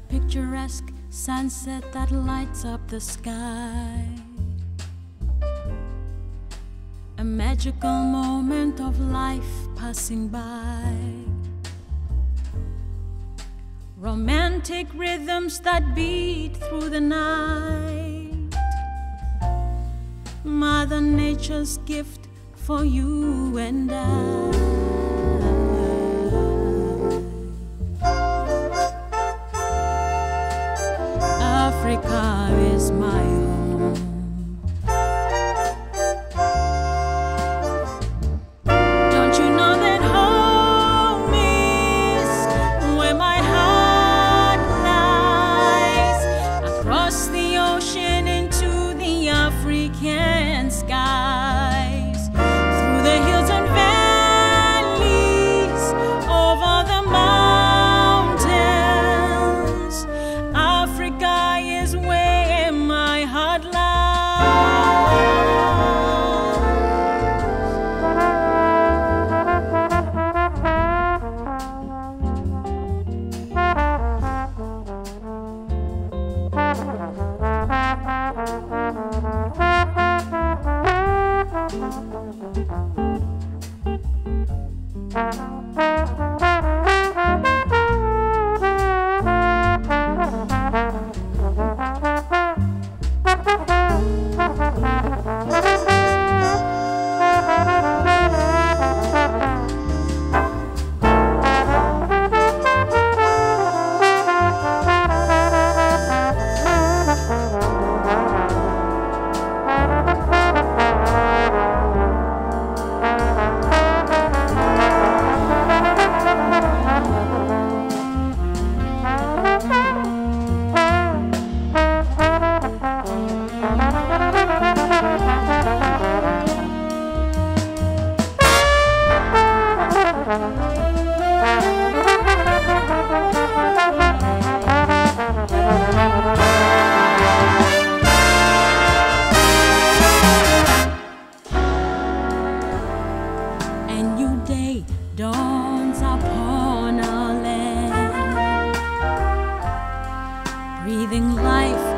picturesque sunset that lights up the sky. A magical moment of life passing by. Romantic rhythms that beat through the night. Mother Nature's gift for you and I. the ocean into the African sky. day dawns upon our land, breathing life